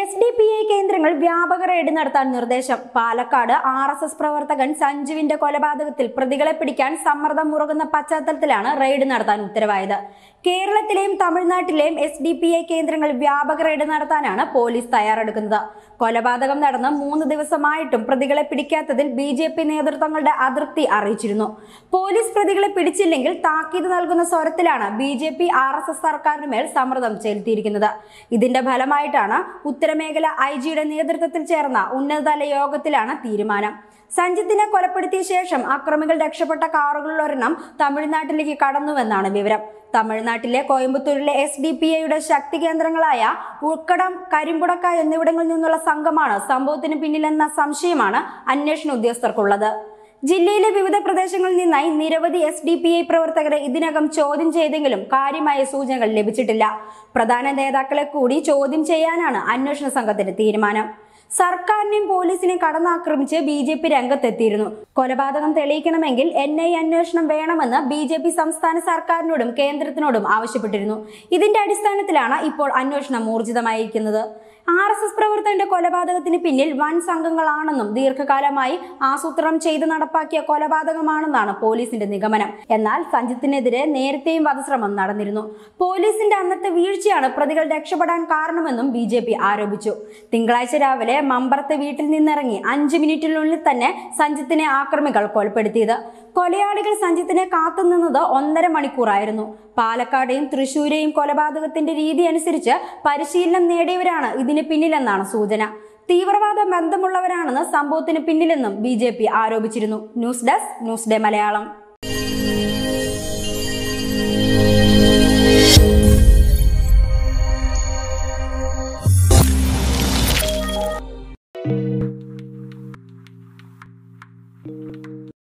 S D P I കേന്ദ്രങ്ങൾ വ്യാപക raid നടത്താൻ നിർദ്ദേശം. പാലക്കാട് ആർ എസ് എസ് പ്രവർത്തകൻ സഞ്ജുവിന്റെ കൊലപാതകത്തിൽ പ്രതികളെ പിടിക്കാൻ സമ്മർദ്ദം മുറുകുന്ന പശ്ചാത്തലത്തിലാണ് റെയ്ഡ് നടത്താൻ ഉത്തരവായത്. കേരളത്തിലെയും തമിഴ്നാട്ടിലെയും എസ് ഡി പി ഐ കേന്ദ്രങ്ങൾ വ്യാപക റെയ്ഡ് നടത്താനാണ് പോലീസ് തയ്യാറെടുക്കുന്നത്. കൊലപാതകം നടന്ന് മൂന്ന് ദിവസമായിട്ടും പ്രതികളെ പിടിക്കാത്തതിൽ ബി ജെ പി നേതൃത്വങ്ങളുടെ അതൃപ്തി അറിയിച്ചിരുന്നു. പോലീസ് പ്രതികളെ പിടിച്ചില്ലെങ്കിൽ താക്കീത് നൽകുന്ന സ്വരത്തിലാണ് B J P R S S സർക്കാരിന് മേൽ സമ്മർദ്ദം ചെലുത്തിയിരിക്കുന്നത്. ഇതിന്റെ ഫലമായിട്ടാണ് ഉത്തരമേഖല ഐ ജിയുടെ നേതൃത്വത്തിൽ ചേർന്ന ഉന്നതതല യോഗത്തിലാണ് തീരുമാനം. സഞ്ജിത്തിനെ കൊലപ്പെടുത്തിയ ശേഷം അക്രമികൾ രക്ഷപ്പെട്ട കാറുകളുടെ ഒരെണ്ണം തമിഴ്നാട്ടിലേക്ക് കടന്നുവെന്നാണ് വിവരം. തമിഴ്നാട്ടിലെ കോയമ്പത്തൂരിലെ എസ് ഡി പി ഐയുടെ ശക്തി കേന്ദ്രങ്ങളായ ഉൾക്കടം കരിമ്പുടക്ക എന്നിവിടങ്ങളിൽ നിന്നുള്ള സംഘമാണ് സംഭവത്തിന് പിന്നിലെന്ന സംശയമാണ് അന്വേഷണ ഉദ്യോഗസ്ഥർക്കുള്ളത്. ജില്ലയിലെ വിവിധ പ്രദേശങ്ങളിൽ നിന്നായി നിരവധി എസ് ഡി പി ഐ പ്രവർത്തകരെ ഇതിനകം ചോദ്യം ചെയ്തെങ്കിലും കാര്യമായ സൂചനകൾ ലഭിച്ചിട്ടില്ല. പ്രധാന നേതാക്കളെ കൂടി ചോദ്യം ചെയ്യാനാണ് അന്വേഷണ സംഘത്തിന്റെ തീരുമാനം. സർക്കാരിനെയും പോലീസിനെയും കടന്നാക്രമിച്ച് ബി ജെ പി രംഗത്തെത്തിയിരുന്നു. കൊലപാതകം തെളിയിക്കണമെങ്കിൽ എൻ ഐ അന്വേഷണം വേണമെന്ന് ബി ജെ പി സംസ്ഥാന സർക്കാരിനോടും കേന്ദ്രത്തിനോടും ആവശ്യപ്പെട്ടിരുന്നു. ഇതിന്റെ അടിസ്ഥാനത്തിലാണ് ഇപ്പോൾ അന്വേഷണം ഊർജിതമായിരിക്കുന്നത്. ആർ എസ് എസ് പ്രവർത്തകന്റെ കൊലപാതകത്തിന് പിന്നിൽ വൻ സംഘങ്ങളാണെന്നും ദീർഘകാലമായി ആസൂത്രണം ചെയ്ത് നടപ്പാക്കിയ കൊലപാതകമാണെന്നാണ് പോലീസിന്റെ നിഗമനം. എന്നാൽ സഞ്ജിത്തിനെതിരെ നേരത്തെയും വധശ്രമം നടന്നിരുന്നു. പോലീസിന്റെ അന്നത്തെ വീഴ്ചയാണ് പ്രതികൾ രക്ഷപ്പെടാൻ കാരണമെന്നും ബി ആരോപിച്ചു. തിങ്കളാഴ്ച രാവിലെ മമ്പറത്തെ വീട്ടിൽ നിന്നിറങ്ങി അഞ്ച് മിനിറ്റിനുള്ളിൽ തന്നെ സഞ്ജിത്തിനെ ആക്രമികൾ കൊലപ്പെടുത്തിയത്. കൊലയാളികൾ സഞ്ജിത്തിനെ കാത്തുനിന്നത് ഒന്നര മണിക്കൂറായിരുന്നു. പാലക്കാടെയും തൃശൂരെയും കൊലപാതകത്തിന്റെ രീതി അനുസരിച്ച് പരിശീലനം നേടിയവരാണ് ഇതിന് പിന്നിലെന്നാണ് സൂചന. തീവ്രവാദ ബന്ധമുള്ളവരാണെന്ന് സംഭവത്തിന് പിന്നിലെന്നും ബി ആരോപിച്ചിരുന്നു. News desk news day Malayalam.